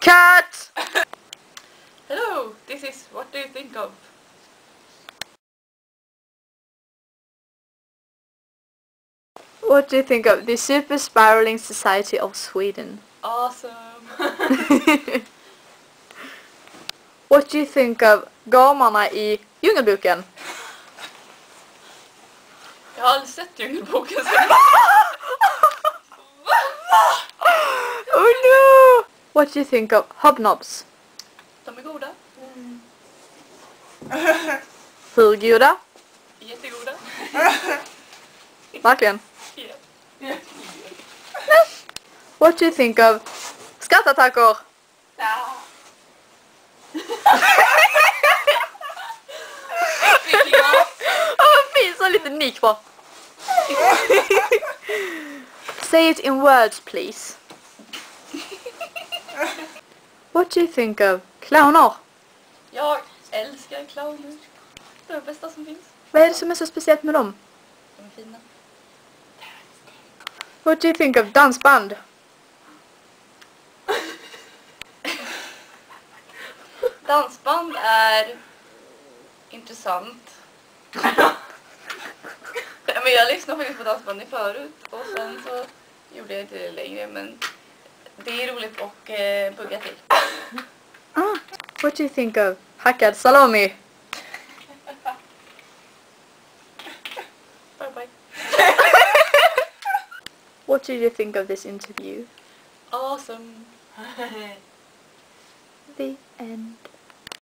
Cut! Hello, this is what do you think of? What do you think of the Super Spiraling Society of Sweden? Awesome! What do you think of gamarna i Djungelboken? Jag har aldrig sett Djungelboken What do you think of Hobnobs? de är goda. Hur goda? Jättegoda. Verkligen. Ja. What do you think of skattattacker? Fick jag? Ja, vad fint! Så lite nick bara. Say it in words please. What do you think of clowner? Jag älskar clowner. Det är det bästa som finns. Vad är det som är så speciellt med dem? De är fina. What do you think of dansband? Dansband är intressant. men jag lyssnade faktiskt på dansband i förut och sen så gjorde jag inte det längre men det är roligt att eh, bugga till. Ah, what do you think of hackad salami? Bye bye. What did you think of this interview? Awesome. The end.